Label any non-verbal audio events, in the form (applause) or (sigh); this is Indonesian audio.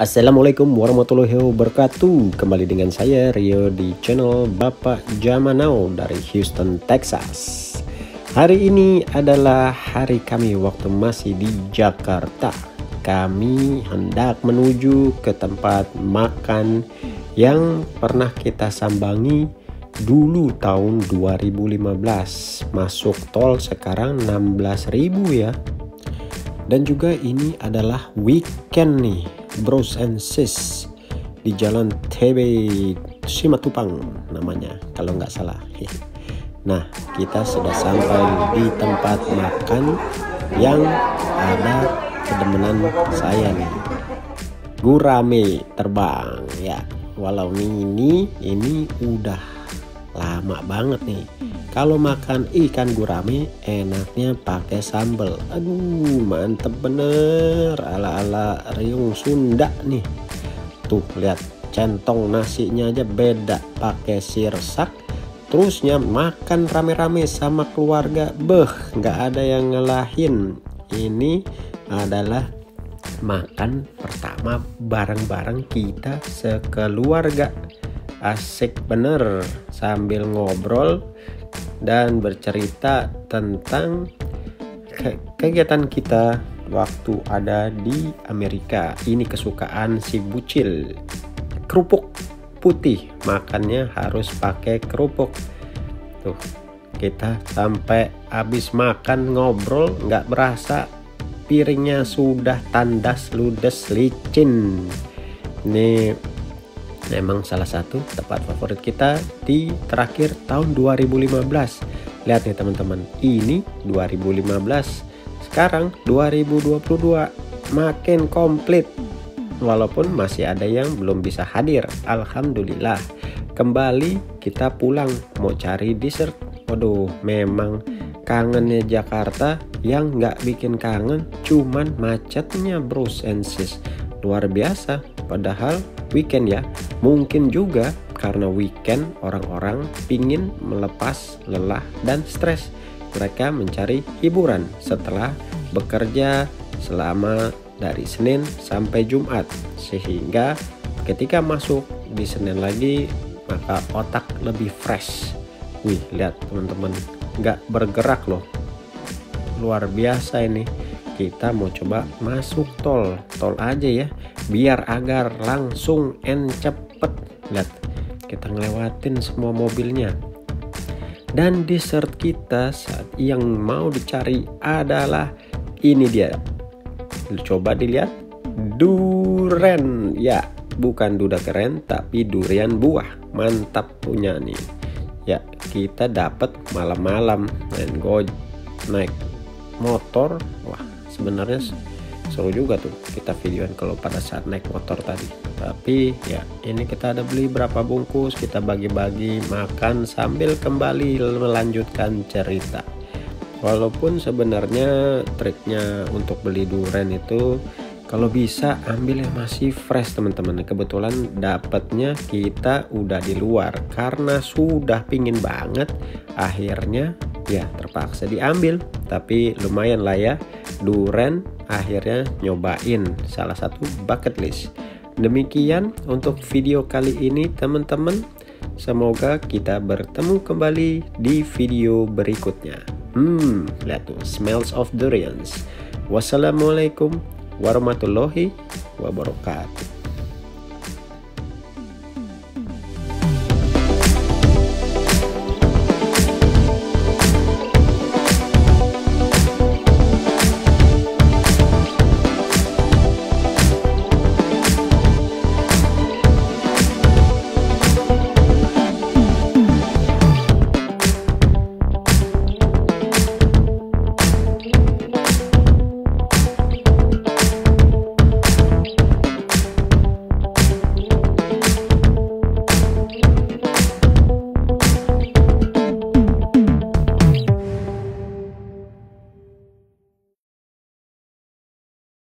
Assalamualaikum warahmatullahi wabarakatuh. Kembali dengan saya Rio di channel Bapak Jamanau dari Houston, Texas. Hari ini adalah hari kami waktu masih di Jakarta. Kami hendak menuju ke tempat makan yang pernah kita sambangi dulu tahun 2015 Masuk tol sekarang 16.000 ya. Dan juga ini adalah weekend nih bros and sis di jalan TB Simatupang namanya kalau nggak salah. (laughs) Nah kita sudah sampai di tempat makan yang ada kedemenan saya nih. Gurame terbang ya. Walau ini ini udah lama banget nih kalau makan ikan gurame enaknya pakai sambal. Aduh, mantep bener ala-ala riung Sunda nih. Tuh, lihat centong nasinya aja beda pakai sirsak. Terusnya makan rame-rame sama keluarga. Beh, nggak ada yang ngelahin. Ini adalah makan pertama bareng-bareng kita sekeluarga. Asik bener sambil ngobrol dan bercerita tentang ke kegiatan kita waktu ada di Amerika. Ini kesukaan si Bucil. Kerupuk putih, makannya harus pakai kerupuk. Tuh, kita sampai habis makan ngobrol nggak berasa piringnya sudah tandas ludes licin. Ini memang salah satu tempat favorit kita di terakhir tahun 2015 lihat nih teman-teman ini 2015 sekarang 2022 makin komplit. Walaupun masih ada yang belum bisa hadir Alhamdulillah. Kembali kita pulang mau cari dessert. Waduh memang kangennya Jakarta yang nggak bikin kangen cuman macetnya bros and sis luar biasa. Padahal weekend ya. Mungkin juga karena weekend orang-orang pingin melepas lelah dan stres. Mereka mencari hiburan setelah bekerja selama dari Senin sampai Jumat. Sehingga ketika masuk di Senin lagi maka otak lebih fresh. Wih lihat teman-teman nggak bergerak loh. Luar biasa ini kita mau coba masuk tol. Tol aja ya biar agar langsung and cepet. Lihat kita ngelewatin semua mobilnya. Dan dessert kita saat yang mau dicari adalah ini dia. Coba dilihat duren ya bukan duda keren tapi durian buah. Mantap punya nih. Ya kita dapat malam-malam. Main go naik motor. Wah sebenarnya seru juga tuh kita videoan kalau pada saat naik motor tadi. Tapi ya ini kita ada beli berapa bungkus kita bagi-bagi makan sambil kembali melanjutkan cerita. Walaupun sebenarnya triknya untuk beli durian itu kalau bisa ambil yang masih fresh teman-teman. Kebetulan dapatnya kita udah di luar karena sudah pingin banget. Akhirnya ya terpaksa diambil tapi lumayan lah ya Duren akhirnya nyobain salah satu bucket list. Demikian untuk video kali ini teman-teman. Semoga kita bertemu kembali di video berikutnya. Hmm, lihat tuh, smells of durians. Wassalamualaikum warahmatullahi wabarakatuh.